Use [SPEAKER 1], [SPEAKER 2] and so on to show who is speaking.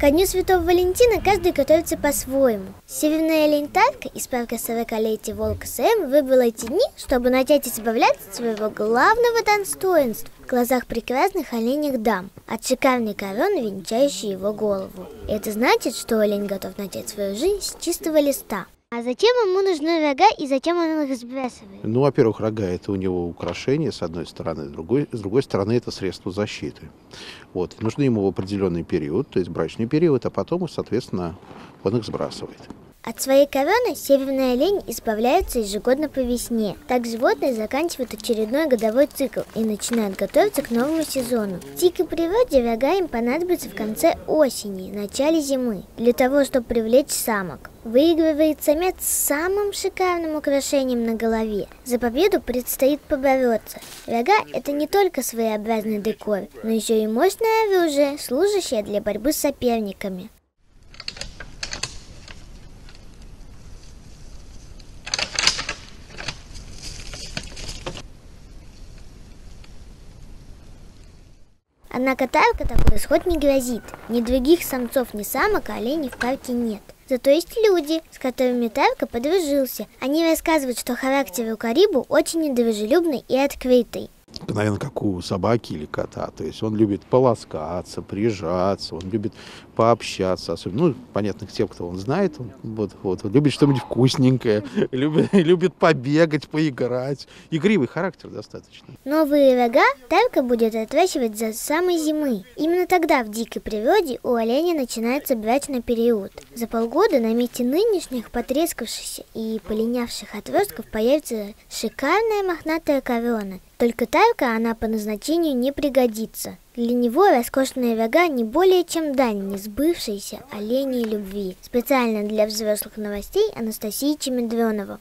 [SPEAKER 1] Ко дню Святого Валентина каждый готовится по-своему. Северная олень Тарка из парка 40-летия Волк Сэм выбрала эти дни, чтобы начать избавляться от своего главного достоинства в глазах прекрасных оленях дам, от шикарной короны, венчающей его голову. Это значит, что олень готов начать свою жизнь с чистого листа. А зачем ему нужны рога и зачем он их сбрасывает?
[SPEAKER 2] Ну, во-первых, рога это у него украшение, с одной стороны, с другой, с другой стороны, это средство защиты. Вот. Нужны ему в определенный период, то есть брачный период, а потом, соответственно, он их сбрасывает.
[SPEAKER 1] От своей короны северная олень избавляется ежегодно по весне. Так животные заканчивают очередной годовой цикл и начинают готовиться к новому сезону. В дикой природе рога им понадобятся в конце осени, начале зимы, для того, чтобы привлечь самок. Выигрывает самец с самым шикарным украшением на голове. За победу предстоит побороться. Рога – это не только своеобразный декор, но еще и мощное оружие, служащее для борьбы с соперниками. Однако Тарка такой исход не грозит. Ни других самцов, ни самок, а оленей в парке нет. Зато есть люди, с которыми Тарка подружился. Они рассказывают, что характер у Карибу очень недружелюбный и открытый
[SPEAKER 2] наверное, как у собаки или кота. То есть он любит полоскаться, прижаться, он любит пообщаться. Особенно, ну, понятно, тем, кто он знает, он вот, вот, он любит что-нибудь вкусненькое, любит, любит побегать, поиграть. Игривый характер достаточно.
[SPEAKER 1] Новые рога Тарка будет отращивать за самой зимы. Именно тогда в дикой природе у оленя начинается брачный период. За полгода на месте нынешних потрескавшихся и полинявших отростков появится шикарная мохнатая корона, только тарка она по назначению не пригодится. Для него роскошные рога не более чем дань несбывшейся оленей любви. Специально для взрослых новостей Анастасии Чемедронова.